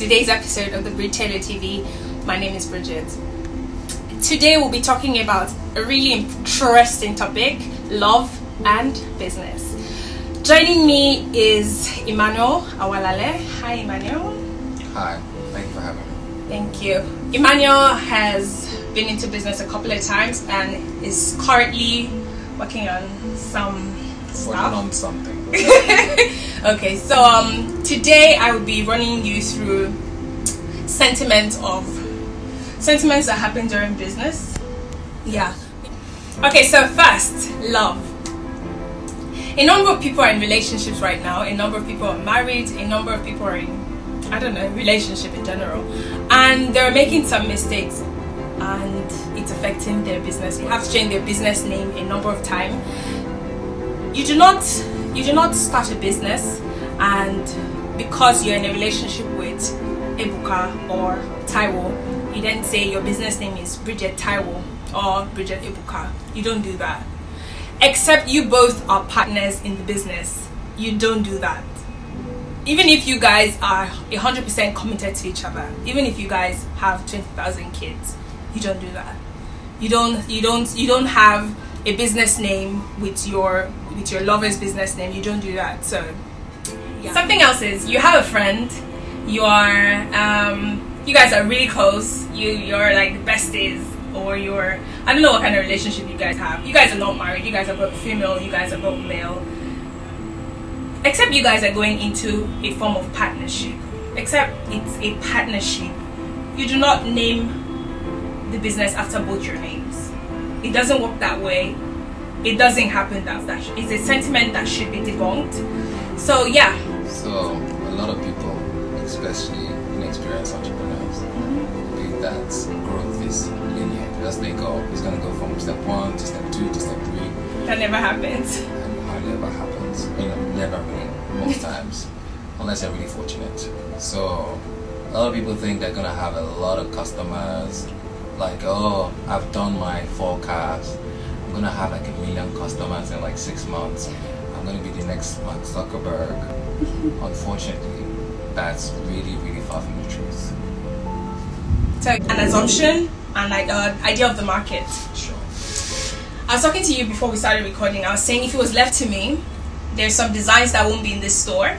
today's episode of the Bridge Tailour TV. My name is Bridget. Today we'll be talking about a really interesting topic love and business. Joining me is Emmanuel Awalale. Hi, Emmanuel. Hi, thank you for having me. Thank you. Emmanuel has been into business a couple of times and is currently working on some Stuff. on something. okay, so um, today I will be running you through sentiments of sentiments that happen during business. Yeah. Okay, so first, love. A number of people are in relationships right now. A number of people are married. A number of people are in, I don't know, relationship in general, and they're making some mistakes, and it's affecting their business. They have to change their business name a number of times you do not you do not start a business and because you're in a relationship with Ebuka or Taiwo, you then say your business name is Bridget Taiwo or Bridget Ebuka. You don't do that. Except you both are partners in the business. You don't do that. Even if you guys are 100% committed to each other, even if you guys have 20,000 kids, you don't do that. You don't you don't you don't have a business name with your with your lover's business name. You don't do that. So yeah. something else is you have a friend. You are um, you guys are really close. You you're like besties or you're I don't know what kind of relationship you guys have. You guys are not married. You guys are both female. You guys are both male. Except you guys are going into a form of partnership. Except it's a partnership. You do not name the business after both your names. It doesn't work that way. It doesn't happen that that it's a sentiment that should be debunked. So yeah. So, a lot of people, especially inexperienced entrepreneurs, think that growth is linear. Just think, oh, it's going to go from step one to step two to step three, That never happens. and it hardly ever happens. You know, never really, most times, unless you're really fortunate. So, a lot of people think they're going to have a lot of customers. Like, oh, I've done my forecast. I'm going to have like a million customers in like six months. I'm going to be the next Mark Zuckerberg. Unfortunately, that's really, really far from the truth. So an assumption and like an idea of the market. Sure. I was talking to you before we started recording. I was saying if it was left to me, there's some designs that won't be in this store.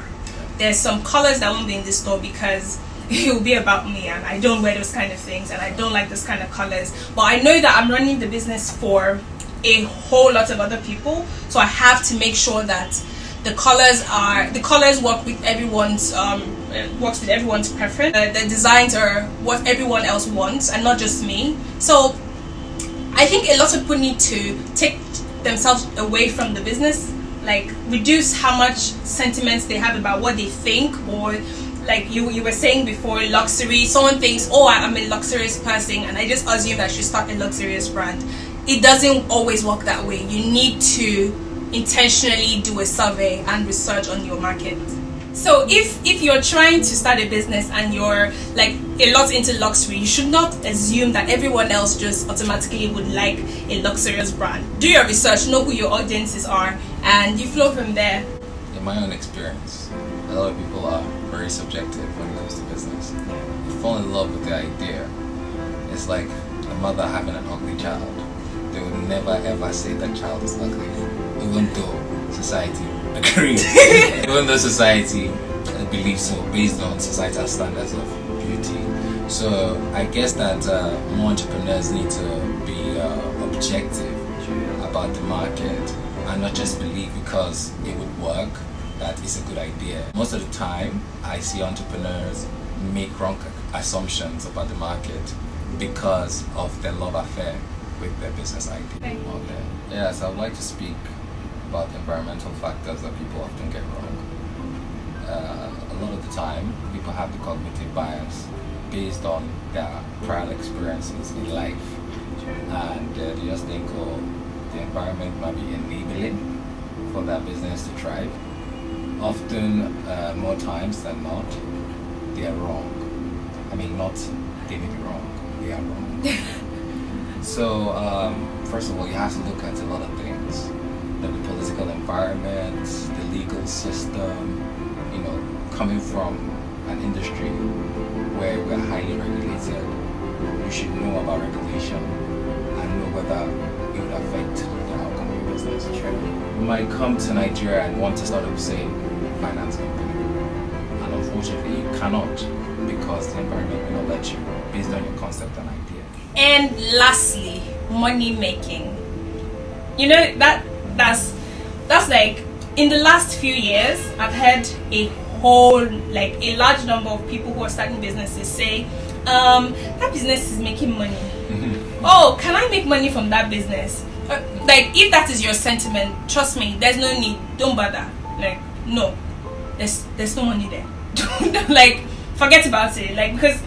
There's some colors that won't be in this store because it will be about me and I don't wear those kind of things and I don't like those kind of colors. But I know that I'm running the business for a whole lot of other people, so I have to make sure that the colors are the colors work with everyone's um works with everyone's preference. Uh, the designs are what everyone else wants and not just me. So I think a lot of people need to take themselves away from the business, like reduce how much sentiments they have about what they think, or like you you were saying before, luxury. Someone thinks, oh, I'm a luxurious person, and I just assume that should start a luxurious brand. It doesn't always work that way. You need to intentionally do a survey and research on your market. So if if you're trying to start a business and you're like a lot into luxury, you should not assume that everyone else just automatically would like a luxurious brand. Do your research, know who your audiences are, and you flow from there. In my own experience, a lot of people are very subjective when it comes to business. You fall in love with the idea. It's like a mother having an ugly child. They would never ever say that child is ugly, even though society agrees. even though society believes so, based on societal standards of beauty. So I guess that uh, more entrepreneurs need to be uh, objective about the market and not just believe because it would work that it's a good idea. Most of the time, I see entrepreneurs make wrong assumptions about the market because of their love affair with their business idea out there. Yes, I would like to speak about the environmental factors that people often get wrong. Uh, a lot of the time, people have the cognitive bias based on their prior experiences in life, and uh, they just think, oh, the environment might be enabling for their business to thrive. Often, uh, more times than not, they are wrong. I mean, not they may be wrong, they are wrong. so, um, first of all, you have to look at a lot of things the political environment, the legal system, you know, coming from an industry where we're highly regulated, you should know about regulation and know whether it would affect business. You might come to Nigeria and want to start up, say, a finance company. And unfortunately, you cannot because the environment will not let you based on your concept and idea. And lastly, money making. You know that that's that's like in the last few years I've had a whole like a large number of people who are starting businesses say, um, that business is making money. oh, can I make money from that business? Uh, like if that is your sentiment, trust me, there's no need. Don't bother. Like no, there's there's no money there. like forget about it. Like because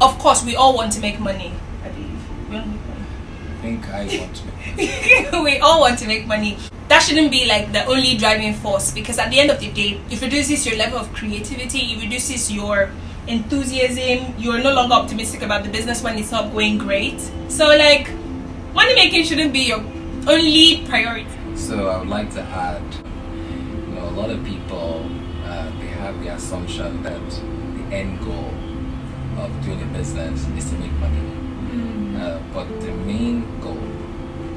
of course we all want to make money. I believe we all make money. I think I want to make we all want to make money. That shouldn't be like the only driving force because at the end of the day, it reduces your level of creativity, it reduces your enthusiasm, you're no longer optimistic about the business when it's not going great. So, like, money making shouldn't be your only priority. So I would like to add, you know, a lot of people uh, they have the assumption that the end goal of doing a business is to make money, uh, but the main goal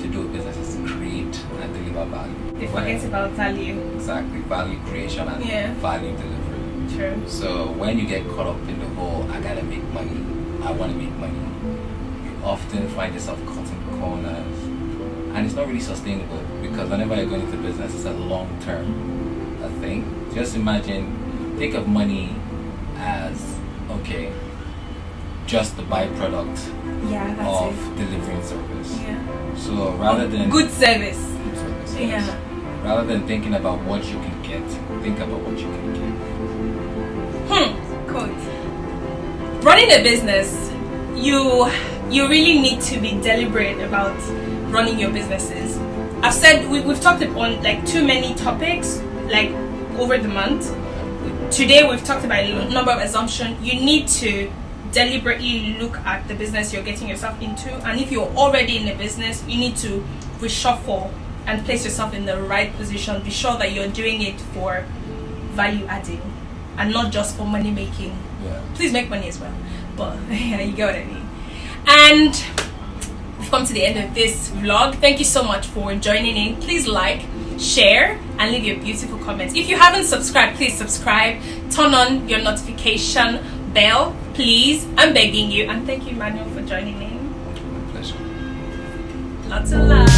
to do a business is to create and deliver value. They forget about value. exactly value creation and Yeah. value delivery. True. So when you get caught up in the whole I gotta make money, I wanna make money, you often find yourself cutting corners. And it's not really sustainable because whenever you're going into business it's a long term thing. Just imagine think of money as okay, just the byproduct Yeah, of it. delivering service. Yeah. So rather than Good service. Good service, yes. Yeah. Rather than thinking about what you can get, think about what you can give. Hmm. Good. Running a business, you you really need to be deliberate about running your businesses. I've said we, we've talked on like too many topics like over the month. Today we've talked about a number of assumptions. You need to deliberately look at the business you're getting yourself into, and if you're already in a business, you need to reshuffle and place yourself in the right position. Be sure that you're doing it for value adding and not just for money making. Yeah. Please make money as well, but yeah, you get what I mean and we've come to the end of this vlog. Thank you so much for joining in. Please like share and leave your beautiful comments. If you haven't subscribed please subscribe. Turn on your notification bell please. I'm begging you. And thank you manuel for joining in. My pleasure. Lots of love.